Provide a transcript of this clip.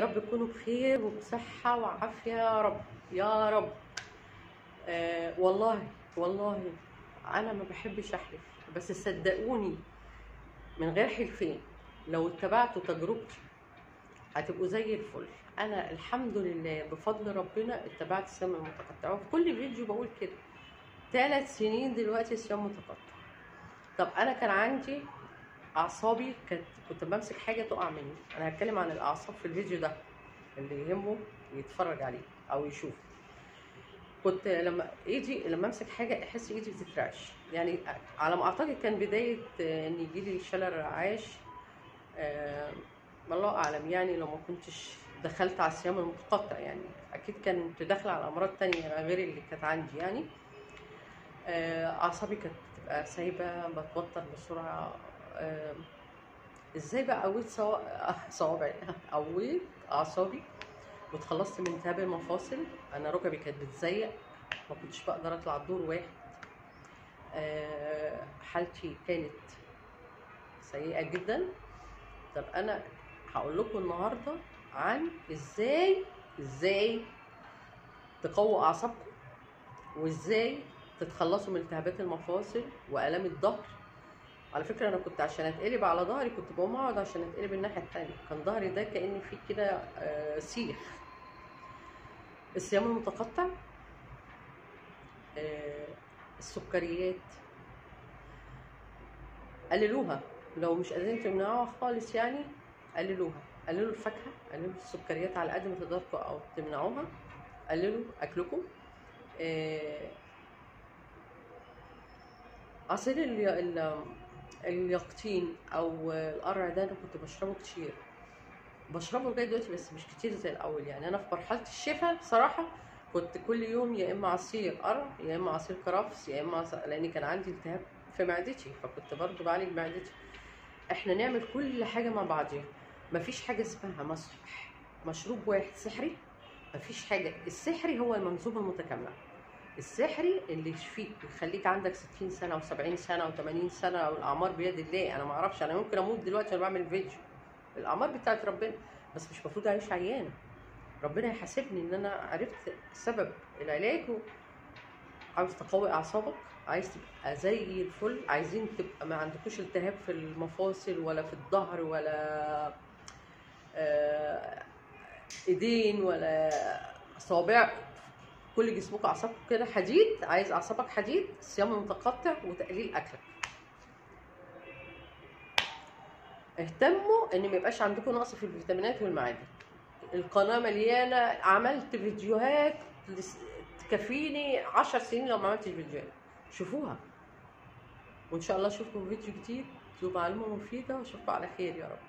رب تكونوا بخير وبصحة وعافية يا رب يا رب. آه والله والله أنا ما بحبش أحلف بس صدقوني من غير حلفين لو اتبعتوا تجربتي هتبقوا زي الفل. أنا الحمد لله بفضل ربنا اتبعت الصيام المتقطع وفي كل فيديو بقول كده ثلاث سنين دلوقتي صيام متقطع طب أنا كان عندي أعصابي كانت كنت بمسك حاجة تقع مني. أنا هتكلم عن الأعصاب في الفيديو ده اللي يهمه يتفرج عليه أو يشوف كنت لما ايدي لما أمسك حاجة أحس ايدي بتترعش يعني على ما أعتقد كان بداية إن يجي لي شلل رعاش آه، الله أعلم. يعني لو ما كنتش دخلت على الصيام المتقطع يعني أكيد كنت داخله على أمراض تانية غير اللي كانت عندي يعني. آه، أعصابي كانت بتبقى سايبة بتوتر بسرعة. إزاي بقى قويت صوا- صوابعي؟ قويت؟ اعصابي واتخلصت من التهاب المفاصل. أنا ركبي كانت بتزيق. ما كنتش بقدر اطلع الدور واحد. آه، حالتي كانت سيئة جدا. طب أنا هقول لكم النهارده عن إزاي إزاي تقووا اعصابكم وازاي تتخلصوا من التهابات المفاصل وآلام الظهر. على فكرة أنا كنت عشان أتقلب على ظهري كنت بقوم أقعد عشان أتقلب الناحية التانية. كان ظهري ده كأن فيه كده آه، سيخ. الصيام المتقطع آه، السكريات. قللوها. لو مش قادرين تمنعوها خالص يعني قللوها. قللوا الفاكهة قللوا السكريات على قد ما تقدروا أو تمنعوها. قللوا أكلكم. آه، عصير اليقطين أو القرع ده أنا كنت بشربه كتير. بشربه لغاية دلوقتي بس مش كتير زي الأول. يعني أنا في مرحلة الشفاء صراحة كنت كل يوم يا إما عصير قرع يا إما عصير كرفس يا إما عصير لأن كان عندي التهاب في معدتي فكنت برضو بعالج معدتي. إحنا نعمل كل حاجة مع بعضيها مفيش حاجة اسمها مس- مشروب واحد سحري مفيش حاجة. السحري هو المنظومة المتكاملة. السحري اللي يشفيك ويخليك عندك 60 سنة و70 سنة و80 سنة والأعمار بيد الله. أنا ما أعرفش أنا ممكن أموت دلوقتي وأنا بعمل فيديو. الأعمار بتاعت ربنا. بس مش المفروض أعيش عيانة. ربنا يحاسبني إن أنا عرفت سبب العلاج و- عاوز تقوي أعصابك. عايز تبقى زي الفل. عايزين تبقى ما عندكوش التهاب في المفاصل ولا في الظهر ولا آه، إيدين ولا صوابع كل جسمك أعصابك كده حديد عايز أعصابك حديد صيام متقطع وتقليل أكلك. اهتموا إن ما يبقاش عندكم نقص في الفيتامينات والمعادن. القناة مليانة عملت فيديوهات تكفيني عشر سنين لو ما عملتش فيديوهات. شوفوها. وإن شاء الله أشوفكم في فيديو جديد. ذو معلومة مفيدة وأشوفكم على خير يا رب.